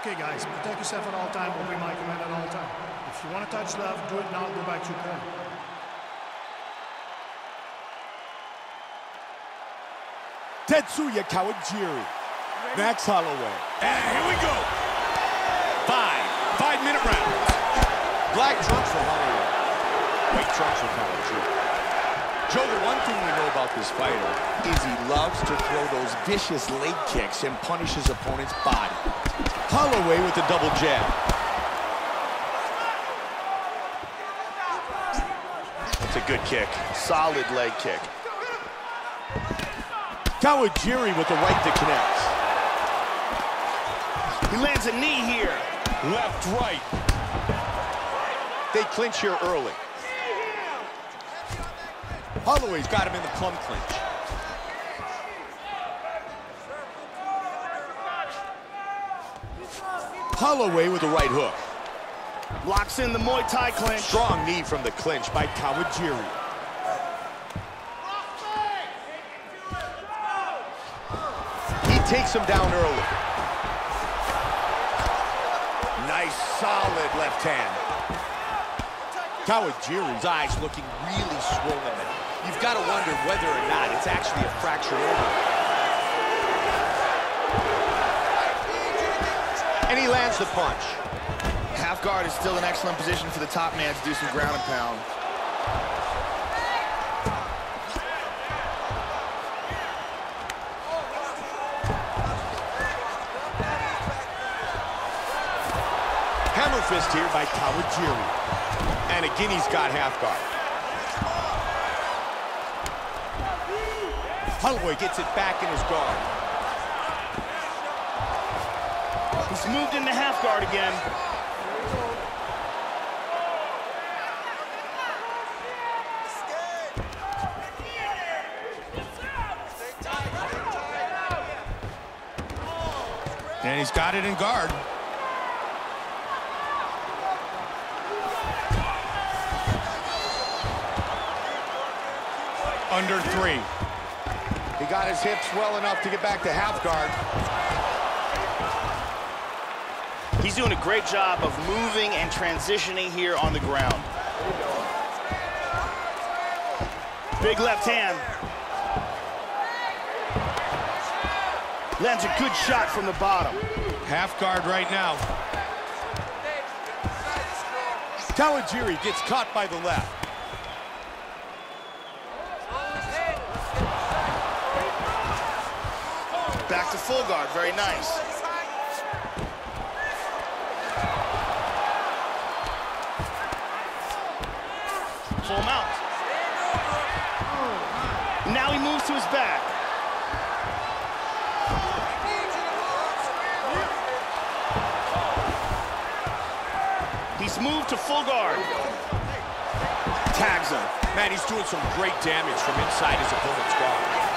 Okay, guys, protect yourself at all time. Obey my command at all time. If you want to touch left, do it now. Go back to your corner. Tetsuya Kawajiri. Max Holloway. And here we go. Five. Five-minute round. Black trunks for Holloway. White trunks for Kawajiri. Joe, the one thing we know about this fighter is he loves to throw those vicious leg kicks and punish his opponent's body. Holloway with the double jab. That's a good kick. Solid leg kick. Kawajiri with the right that connects. He lands a knee here. Left, right. They clinch here early. Holloway's got him in the plum clinch. Holloway with the right hook. Locks in the Muay Thai clinch. Strong knee from the clinch by Kawajiri. He takes him down early. Nice, solid left hand. Kawajiri's eyes looking really swollen. You've got to wonder whether or not it's actually a fractured orbital. And he lands the punch. Half guard is still an excellent position for the top man to do some ground and pound. Hammer fist here by Kawajiri. And again, he's got half guard. Holloway gets it back in his guard. He's moved into half guard again. And he's got it in guard. Under three. He got his hips well enough to get back to half guard. He's doing a great job of moving and transitioning here on the ground. Big left hand. Lands a good shot from the bottom. Half guard right now. Kawajiri gets caught by the left. To full guard, very nice. Full mount. Now he moves to his back. He's moved to full guard. Tags him. Man, he's doing some great damage from inside his opponent's guard.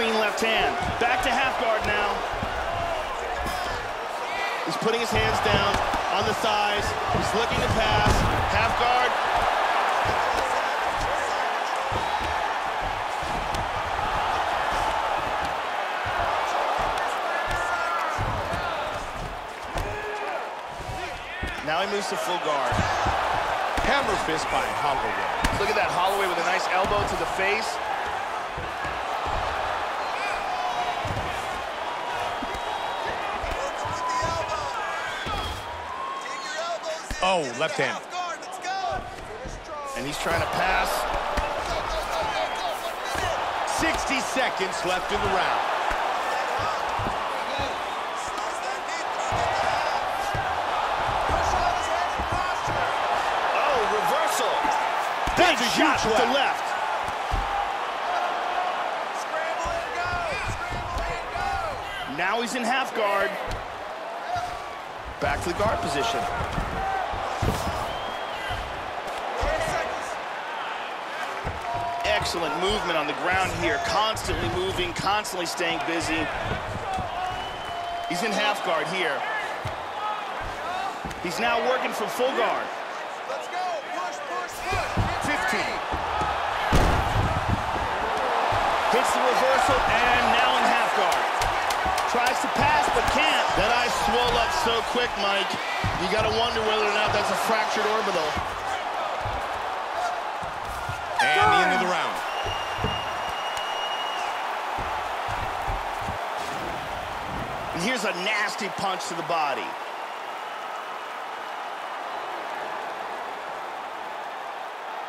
Clean left hand. Back to half guard now. He's putting his hands down on the thighs. He's looking to pass. Half guard. Now he moves to full guard. Hammer fist by Holloway. Look at that Holloway with a nice elbow to the face. Oh, left hand. And he's trying to pass. 60 seconds left in the round. Oh, reversal. Big That's a shot huge with the left. Now he's in half guard. Back to the guard position. Excellent movement on the ground here. Constantly moving, constantly staying busy. He's in half guard here. He's now working from full guard. 15. Hits the reversal, and now in half guard. Tries to pass, but can't. That eye swelled up so quick, Mike. You got to wonder whether or not that's a fractured orbital. And the end of the round. A nasty punch to the body.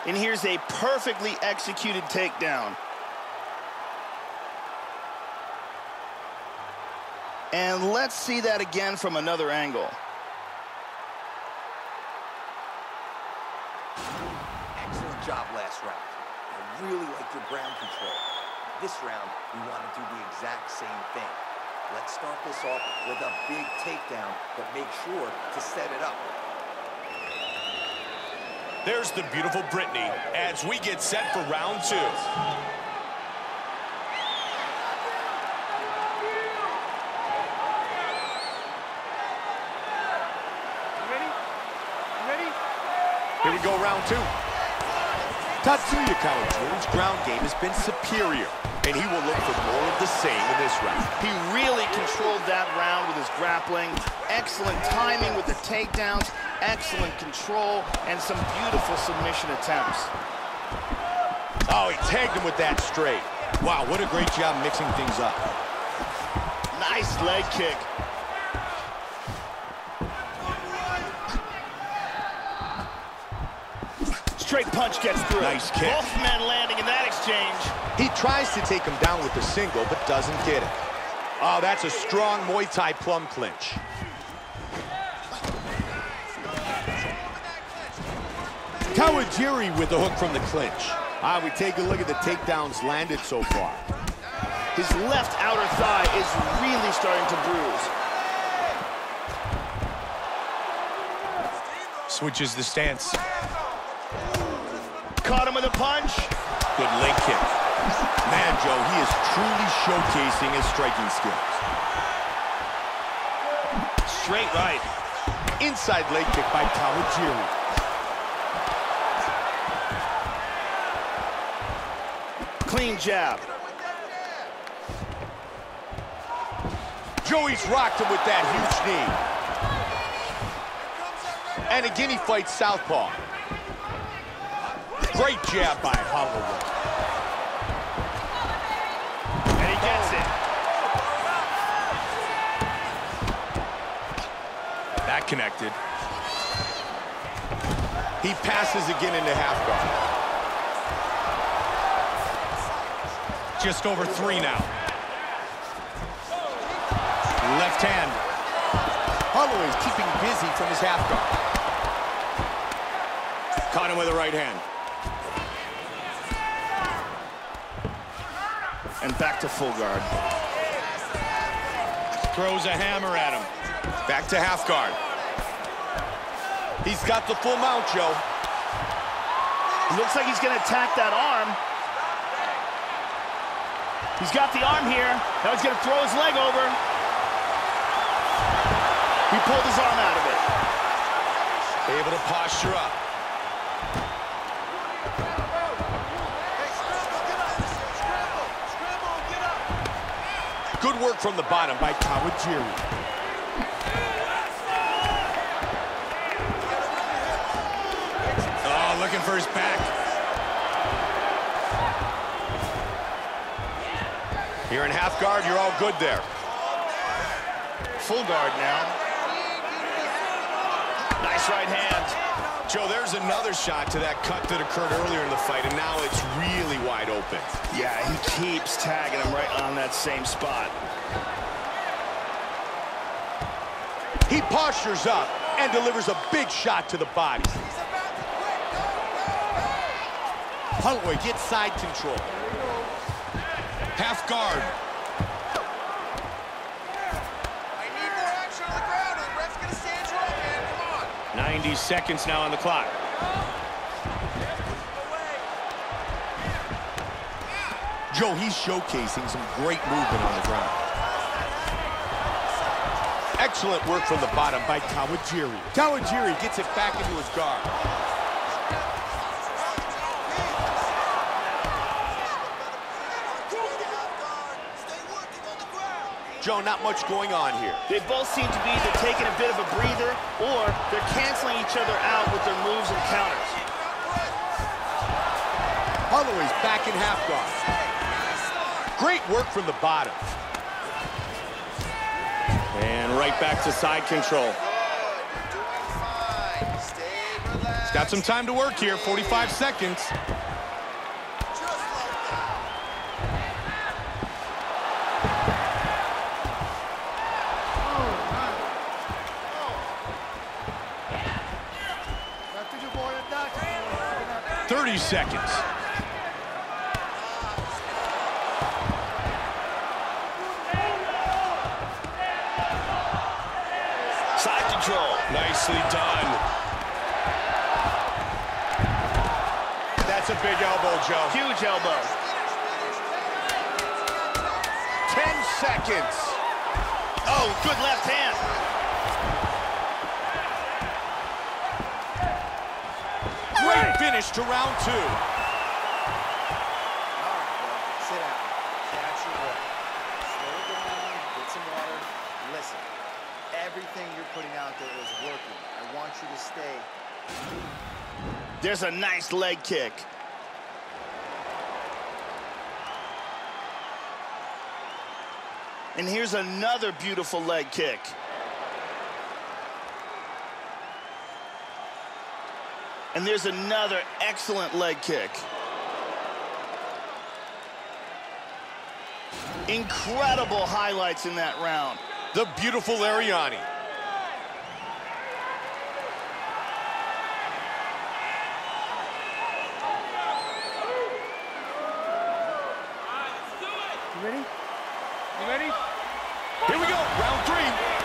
And here's a perfectly executed takedown. And let's see that again from another angle. Excellent job last round. I really like your ground control. This round, we want to do the exact same thing. Let's start this off with a big takedown, but make sure to set it up. There's the beautiful Brittney as we get set for round two. Here we go, round two. Tetsuya Kawajiri's ground game has been superior, and he will look for more of the same in this round. He really controlled that round with his grappling. Excellent timing with the takedowns, excellent control, and some beautiful submission attempts. Oh, he tagged him with that straight. Wow, what a great job mixing things up. Nice leg kick. Straight punch gets through. Nice kick. Both men landing in that exchange. He tries to take him down with the single, but doesn't get it. Oh, that's a strong Muay Thai plum clinch. Kawajiri with the hook from the clinch. Ah, we take a look at the takedowns landed so far. His left outer thigh is really starting to bruise. Switches the stance. Caught him with a punch. Good leg kick. Man, Joe, he is truly showcasing his striking skills. Straight right. Inside leg kick by Kawajiri. Clean jab. Joey's rocked him with that huge knee. And again, he fights southpaw. Great jab by Holloway. And he gets it. That connected. He passes again into half guard. Just over three now. Left hand. Holloway's keeping busy from his half guard. Caught him with a right hand. And back to full guard. Throws a hammer at him. Back to half guard. He's got the full mount, Joe. Looks like he's going to attack that arm. He's got the arm here. Now he's going to throw his leg over. He pulled his arm out of it. Able to posture up. Good work from the bottom by Kawajiri. Oh, looking for his back. Here in half guard, you're all good there. Full guard now. Nice right hand. Joe, there's another shot to that cut that occurred earlier in the fight, and now it's really wide open. Yeah, he keeps tagging him right on that same spot. He postures up and delivers a big shot to the body. Holloway gets side control. Half guard. 90 seconds now on the clock. Joe, he's showcasing some great movement on the ground. Excellent work from the bottom by Kawajiri. Kawajiri gets it back into his guard. Joe, not much going on here. They both seem to be either taking a bit of a breather or they're canceling each other out with their moves and counters. Holloway's back in half guard. Great work from the bottom. And right back to side control. He's got some time to work here, 45 seconds. Seconds. Side control. Nicely done. That's a big elbow, Joe. Huge elbow. 10 seconds. Oh, good left hand. Finish to round two. Right. Sit down. Catch your breath. Slow it down. Get some water. Listen. Everything you're putting out there is working. I want you to stay. There's a nice leg kick. And here's another beautiful leg kick. And there's another excellent leg kick. Incredible highlights in that round. The beautiful Arianny. You ready? You ready? Here we go, round three.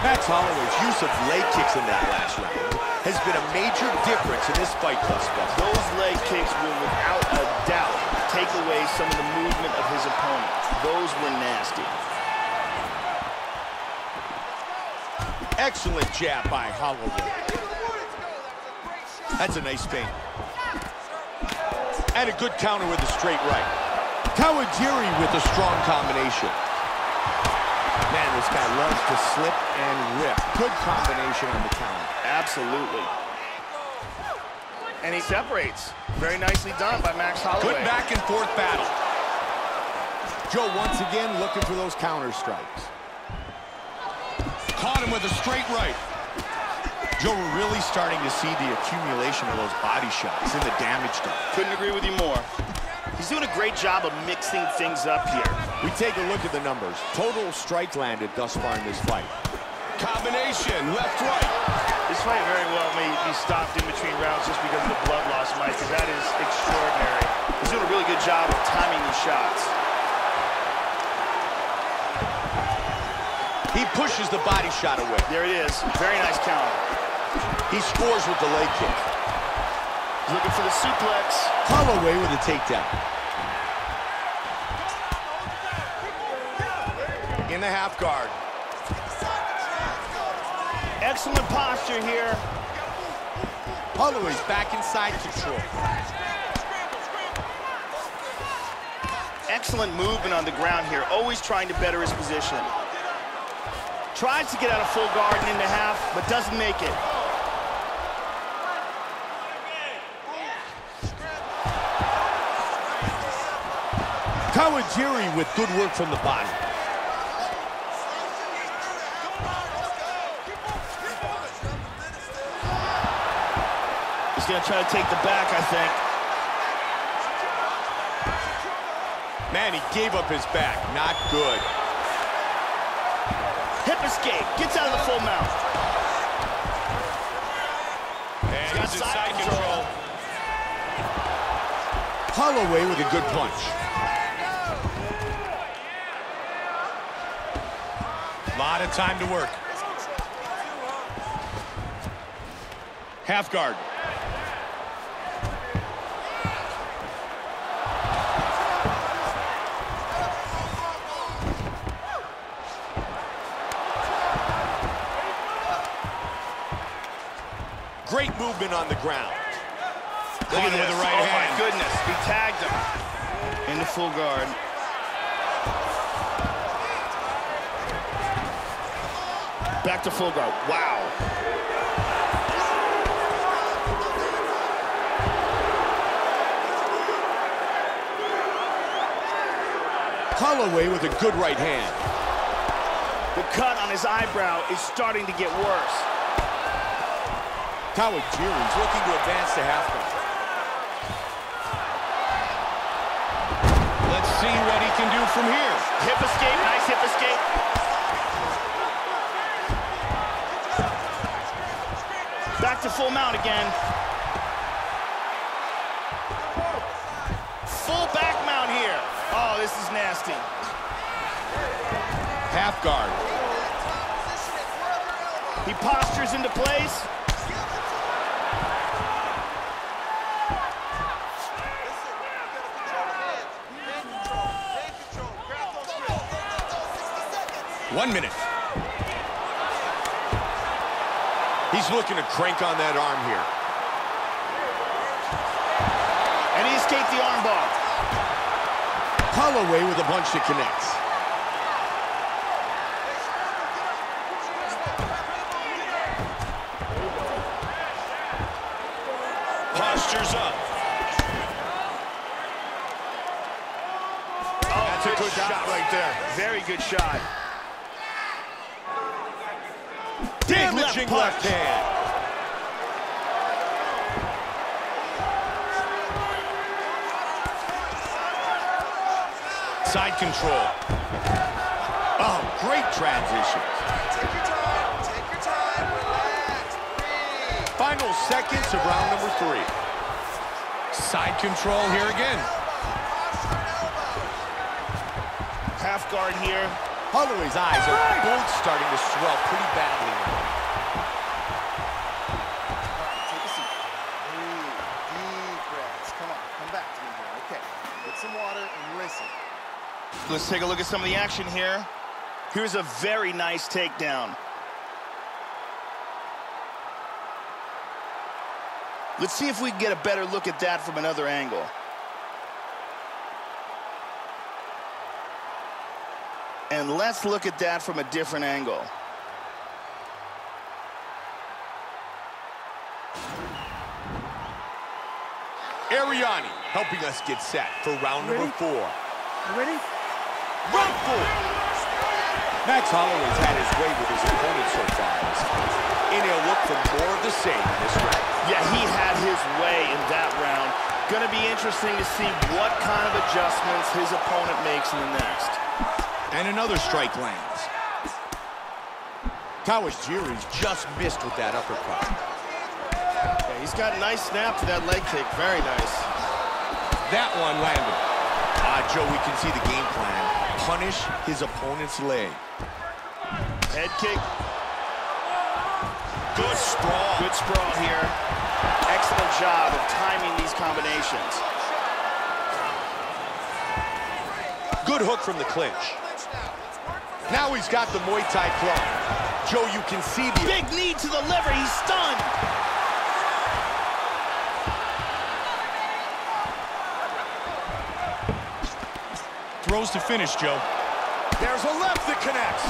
Max Holloway's use of leg kicks in that last round has been a major difference in this fight thus far. Those leg kicks will without a doubt take away some of the movement of his opponent. Those were nasty. Excellent jab by Holloway. That's a nice feint. And a good counter with a straight right. Kawajiri with a strong combination. Guy loves to slip and rip. Good combination on the counter. Absolutely. And he separates. Very nicely done by Max Holloway. Good back and forth battle. Joe once again looking for those counter strikes. Caught him with a straight right. Joe, we're really starting to see the accumulation of those body shots and the damage done. Couldn't agree with you more. He's doing a great job of mixing things up here. We take a look at the numbers. Total strikes landed thus far in this fight. Combination, left, right. This fight very well may be stopped in between rounds just because of the blood loss, Mike, because that is extraordinary. He's doing a really good job of timing these shots. He pushes the body shot away. There it is. Very nice counter. He scores with the leg kick. He's looking for the suplex. Holloway with a takedown. In the half guard. Excellent posture here. Holloway's back inside control. Excellent movement on the ground here, always trying to better his position. Tries to get out of full guard and into half, but doesn't make it. Kawajiri with good work from the body. He's gonna try to take the back, I think. Man, he gave up his back. Not good. Hip escape, gets out of the full mount. And got he's side side control. control. Holloway with a good punch. Lot of time to work. Half guard. Great movement on the ground. Look at him with the right oh hand. my goodness, he tagged him. Into full guard. Back to full guard. Wow. Holloway with a good right hand. The cut on his eyebrow is starting to get worse. Kawajiri's looking to advance to half guard. Let's see what he can do from here. Hip escape, nice hip escape. Back to full mount again. Full back mount here. Oh, this is nasty. Half guard. He postures into place. One minute. He's looking to crank on that arm here. And he escaped the armbar. Holloway with a punch that connects. Postures up. That's a good shot right there. Very good shot. Damaging left, left hand. Side control. Oh, great transition. Take your time. Take your time. Relax. Breathe. Final seconds of round number three. Side control here again. Half guard here. Holloway's eyes are both starting to swell pretty badly. now. Take a seat. Breathe. Deep breaths. Come on. Come back to me here. Okay. Get some water and listen. Let's take a look at some of the action here. Here's a very nice takedown. Let's see if we can get a better look at that from another angle. And let's look at that from a different angle. Arianny helping us get set for round number four. Ready? For it! Max Holloway's had his way with his opponent so far. And he'll look for more of the same in this round. Yeah, he had his way in that round. Going to be interesting to see what kind of adjustments his opponent makes in the next. And another strike lands. Kawajiri's just missed with that uppercut. Yeah, he's got a nice snap to that leg kick. Very nice. That one landed. Ah, Joe, we can see the game plan. Punish his opponent's leg. Head kick. Good sprawl. Good sprawl here. Excellent job of timing these combinations. Good hook from the clinch. Now he's got the Muay Thai club. Joe, you can see the... Big knee to the liver. He's stunned. Throws to finish, Joe. There's a left that connects.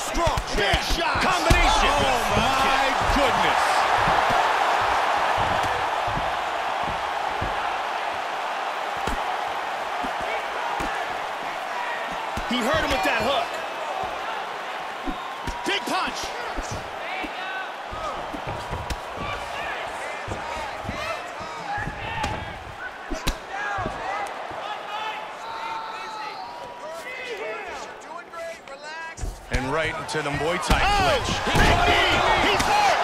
Strong Big shot. Combination. Oh, my goodness. He hurt him with that hook. And right into the Muay Thai Oh, clinch. big knee. He's hurt.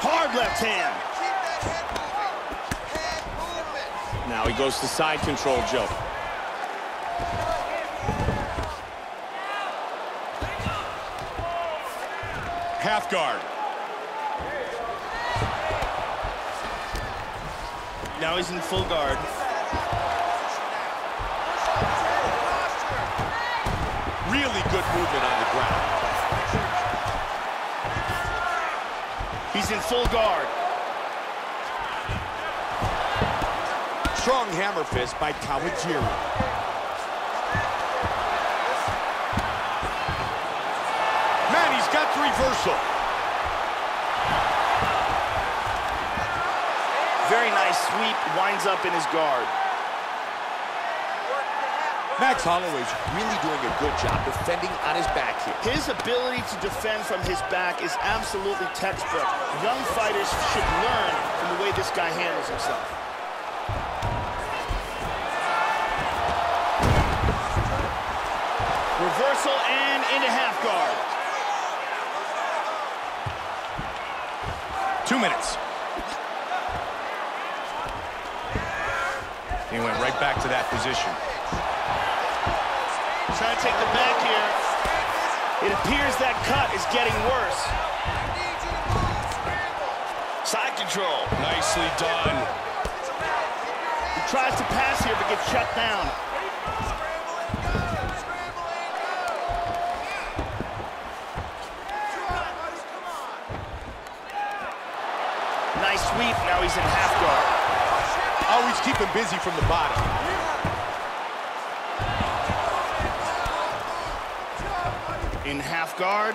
Hard left hand. Keep that head moving. Head movement. Now he goes to side control, Joe. Half guard. Now he's in full guard. Really good movement on the ground. He's in full guard. Strong hammer fist by Kawajiri. Man, he's got the reversal. Very nice sweep, winds up in his guard. Max Holloway's really doing a good job defending on his back here. His ability to defend from his back is absolutely textbook. Young fighters should learn from the way this guy handles himself. Reversal and into half guard. Two minutes. He went right back to that position. To take the back here. It appears that cut is getting worse. Side control. Nicely done. He tries to pass here but gets shut down. Nice sweep. Now he's in half guard. Always keep him busy from the bottom. In half guard.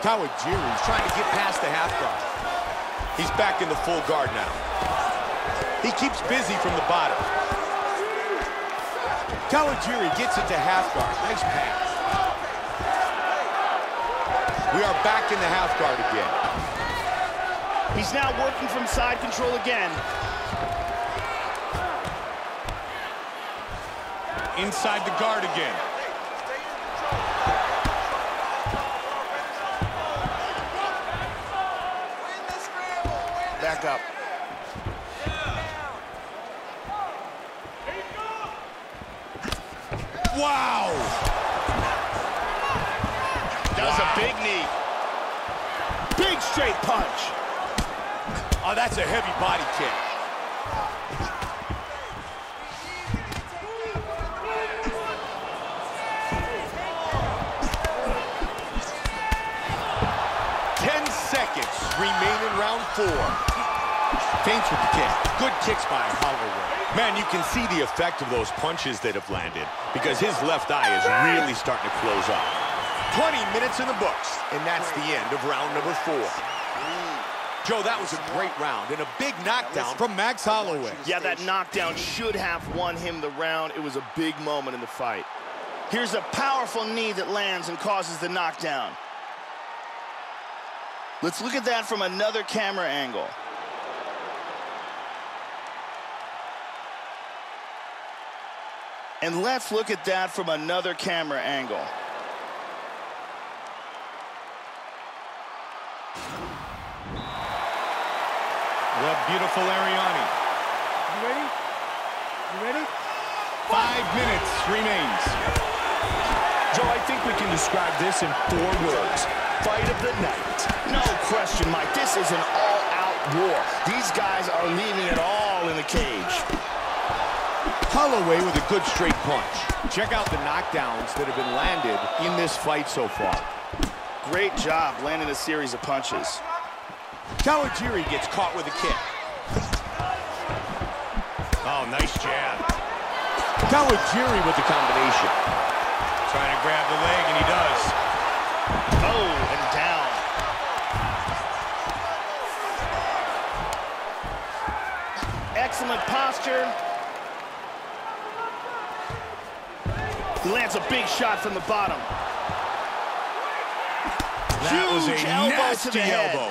Kawajiri's trying to get past the half guard. He's back in the full guard now. He keeps busy from the bottom. Kawajiri gets it to half guard. Nice pass. We are back in the half guard again. He's now working from side control again. Inside the guard again. Back up. Wow! Does a big knee. Big straight punch. Oh, that's a heavy body kick. Ten seconds remain in round four. Feints with the kick. Good kicks by Holloway. Man, you can see the effect of those punches that have landed because his left eye is really starting to close up. 20 minutes in the books, and that's the end of round number four. Joe, that was a great round and a big knockdown from Max Holloway. Yeah, that knockdown should have won him the round. It was a big moment in the fight. Here's a powerful knee that lands and causes the knockdown. Let's look at that from another camera angle. And let's look at that from another camera angle. What beautiful Arianny. You ready? You ready? Five minutes remains. Joe, I think we can describe this in four words. Fight of the night. No question, Mike. This is an all-out war. These guys are leaving it all in the cage. Holloway with a good straight punch. Check out the knockdowns that have been landed in this fight so far. Great job landing a series of punches. Kawajiri gets caught with a kick. Oh, nice jab. Kawajiri with the combination. Trying to grab the leg, and he does. Oh, and down. Excellent posture. He lands a big shot from the bottom. That was a Huge elbow to nasty elbow.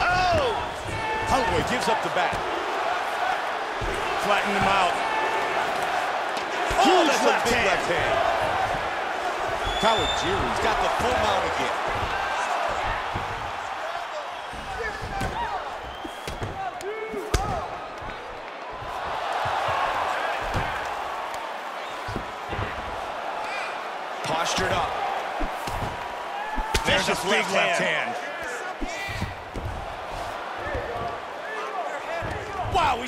Oh! Holloway gives up the back. Flatten him out. Oh, Huge that's left a big hand. left hand. Kawajiri's got the full mount again. Postured up. There's a big left left hand. hand.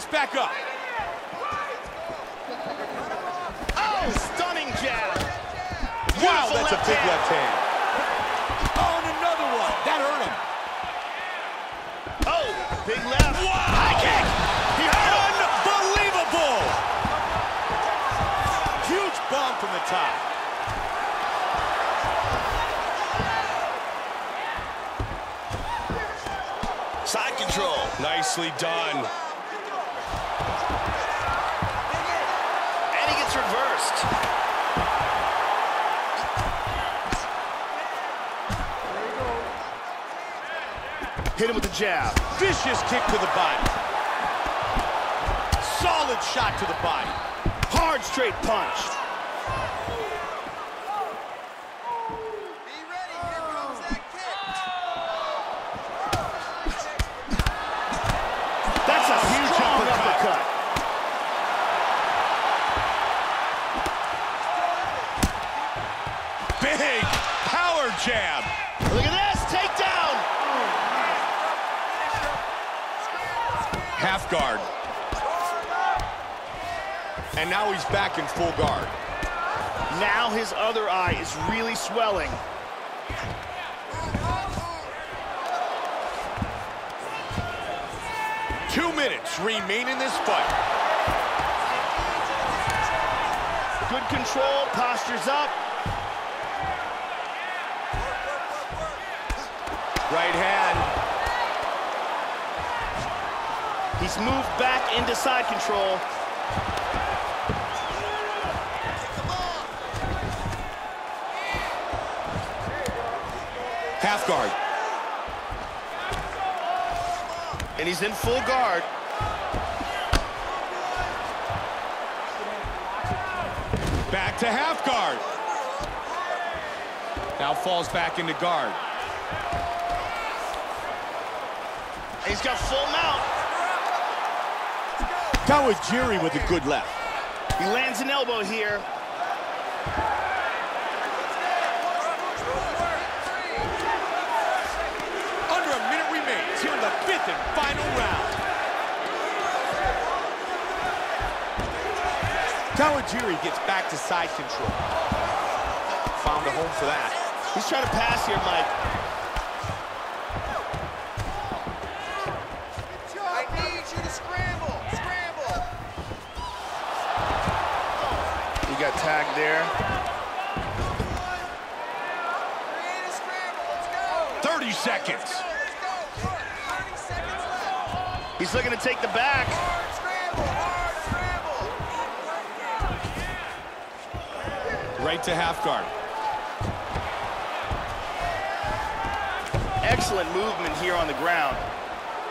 Wow, back up. Oh, stunning jab. Wow, that's a big left hand. Oh, and another one. That hurt him. Oh, big left. High kick. He. Unbelievable! Huge bomb from the top. Side control. Nicely done. Hit him with a jab. Vicious kick to the body. Solid shot to the body. Hard straight punch. And now he's back in full guard. Now his other eye is really swelling. Two minutes remain in this fight. Good control. Postures up. Right hand. He's moved back into side control. Half guard. And he's in full guard. Back to half guard. Now falls back into guard. He's got full mount. Kawajiri with a good left. He lands an elbow here. Under a minute remains here in the fifth and final round. Kawajiri gets back to side control. Found a home for that. He's trying to pass here, Mike. I need you to scramble. Scramble. He got tagged there. Create a scramble. Let's go. 30 seconds. Let's go. Short. 30 seconds left. He's looking to take the back. Right to half guard. Excellent movement here on the ground.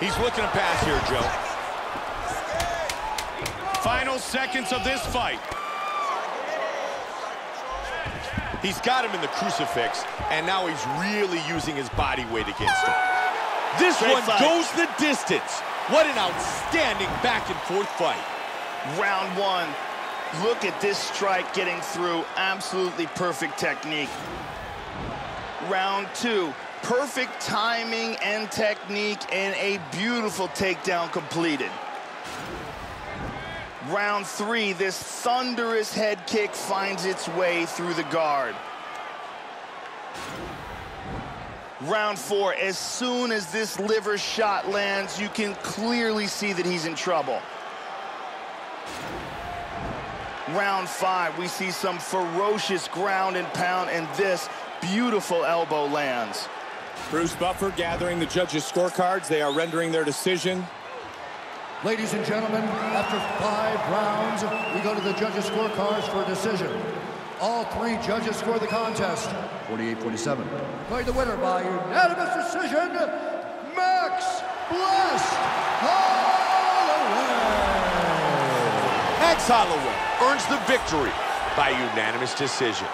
He's looking to pass here, Joe. Final seconds of this fight. He's got him in the crucifix, and now he's really using his body weight against him. This Great one fight. goes the distance. What an outstanding back and forth fight. Round one. Look at this strike getting through. Absolutely perfect technique. Round two. Perfect timing and technique and a beautiful takedown completed. Round three, this thunderous head kick finds its way through the guard. Round four, as soon as this liver shot lands, you can clearly see that he's in trouble. Round five, we see some ferocious ground and pound, and this beautiful elbow lands. Bruce Buffer gathering the judges' scorecards. They are rendering their decision. Ladies and gentlemen, after five rounds, we go to the judges' scorecards for a decision. All three judges score the contest. 48-47. Going the winner by unanimous decision, Max Blessed Holloway. Max Holloway earns the victory by unanimous decision.